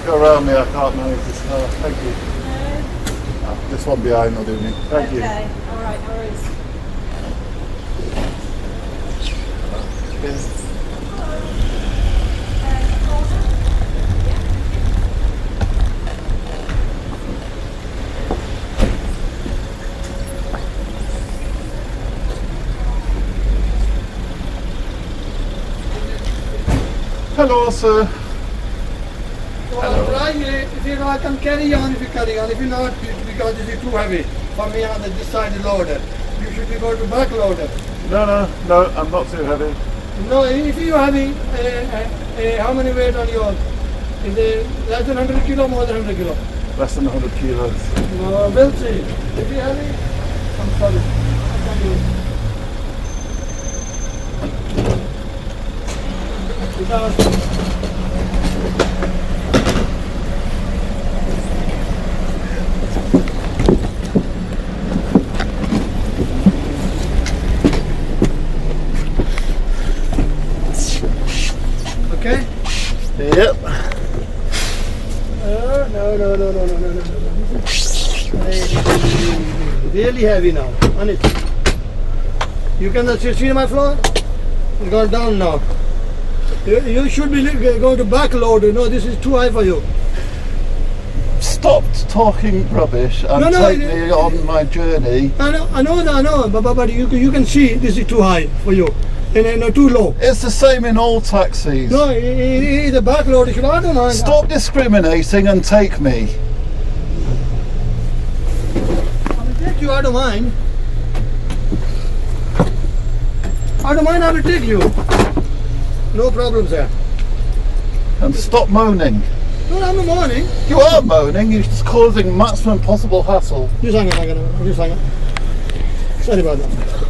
to go around me. I can't manage this car. Thank you. Ah, this one behind will do me. Thank you. Okay, all right, no worries. Hello, sir. If you know, I can carry on if you carry on. If you not, because it is too heavy for me on the this side loader. You should be going to back loader. No, no, no. I'm not too heavy. No, if you heavy, uh, uh, uh, how many weight on yours? Is it less than 100 kilo, more than 100 kilo? Less than 100 kilos. No, we'll see. If you heavy, I'm sorry. I can't do it. Because Okay? Yep. Uh, no, no, no, no, no, no, no, no. This Really heavy now, honest. You can see see my floor? It's gone down now. You, you should be going to backload. No, this is too high for you. Stop talking rubbish and No, no, take it- me on my journey. I know, I know, I know, but, but, but you, you can see this is too high for you. And, and uh, too low. It's the same in all taxis. No, the backload should, I don't mind. Stop discriminating and take me. I will take you, I don't mind. I don't mind, I will take you. No problems there. And stop moaning. No, I'm the morning. You are moaning, you're just causing maximum possible hassle. Just hang on, hang on, just hang on. Sorry about that.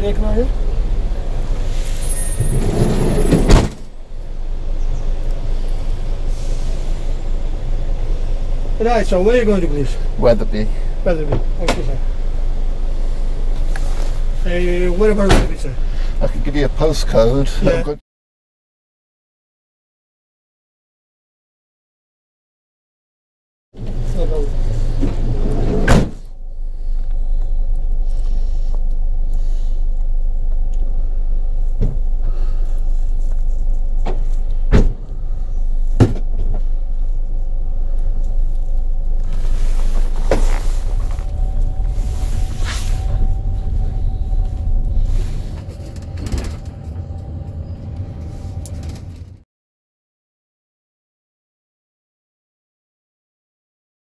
You got the brake now here? Right, so where are you going to please? Wetherby. Wetherby. Okay, sir. Uh, where about Wetherby, sir? I can give you a postcode. Yeah.